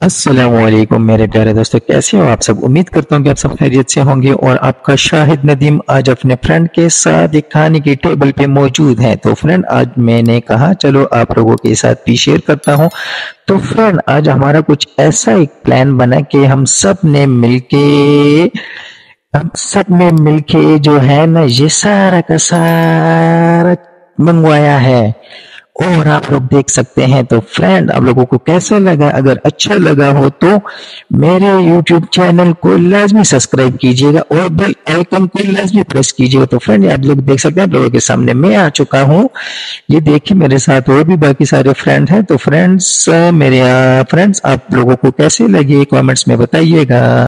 असलम मेरे प्यारे दोस्तों, कैसे हो आप सब? उम्मीद करता हूँ कि आप सब खैरियत से होंगे और आपका शाहिद नदीम आज अपने फ्रेंड के साथ एक खाने की टेबल पे मौजूद है। तो फ्रेंड आज मैंने कहा, चलो आप लोगों के साथ भी शेयर करता हूँ। तो फ्रेंड आज हमारा कुछ ऐसा एक प्लान बना कि हम सबने मिलके, हम सबने मिलके जो है ना, ये सारा का सारा मंगवाया है। और आप लोग देख सकते हैं तो फ्रेंड आप लोगों को कैसा लगा? अगर अच्छा लगा हो तो मेरे यूट्यूब चैनल को लाजमी सब्सक्राइब कीजिएगा और बेल आइकन को लाजमी प्रेस कीजिएगा। तो फ्रेंड आप लोग देख सकते हैं, आप लोगों के सामने मैं आ चुका हूँ। ये देखिए, मेरे साथ और भी बाकी सारे फ्रेंड हैं। तो फ्रेंड्स मेरे फ्रेंड्स आप लोगों को कैसे लगे? कॉमेंट्स में बताइएगा।